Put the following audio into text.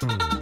Mm.